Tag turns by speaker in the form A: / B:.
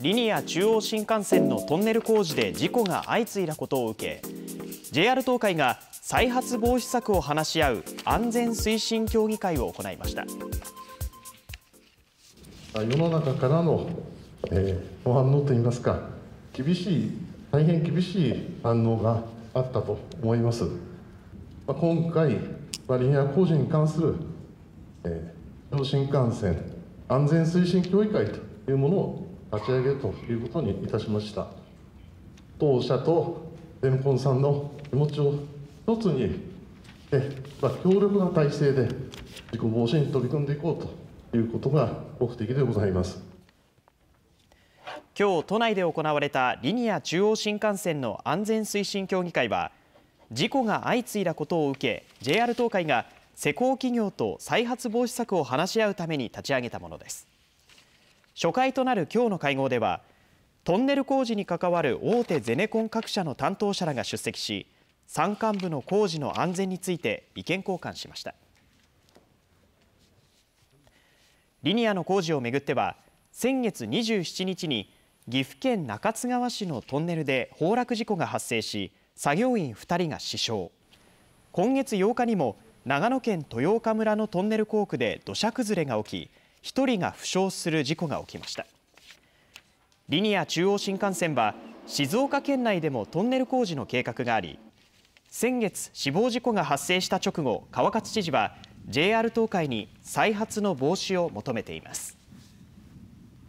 A: リニア中央新幹線のトンネル工事で事故が相次いだことを受け JR 東海が再発防止策を話し合う安全推進協議会を行いました。
B: 世の中からの、えー、ご反応といいますか厳しい大変厳しい反応があったと思います、まあ、今回、まあ、リニア工事に関する、えー、新幹線安全推進協議会というものを立ち上げるということにいたしました。当社とゼネコンさんの気持ちを一つにで、まあ、強力な体制で事故防止に取り組んでいこうということが目的でございます。
A: 今日都内で行われたリニア中央新幹線の安全推進協議会は事故が相次いだことを受け JR 東海が施工企業と再発防止策を話し合うために立ち上げたものです。初回となる今日の会合ではトンネル工事に関わる大手ゼネコン各社の担当者らが出席し山間部の工事の安全について意見交換しました。リニアの工事をめぐっては先月27日に岐阜県中津川市のトンネルで崩落事故が発生し作業員2人が死傷。今月8日にも長野県豊岡村のトンネル工区で土砂崩れが起き1人が負傷する事故が起きました。リニア中央新幹線は静岡県内でもトンネル工事の計画があり先月死亡事故が発生した直後川勝知事は JR 東海に再発の防止を求めています。